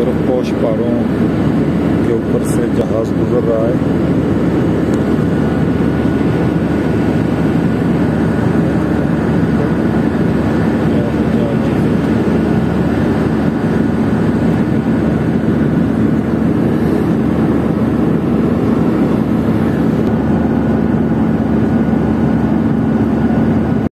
पोश पहाड़ों के ऊपर से जहाज़ गुजर रहा है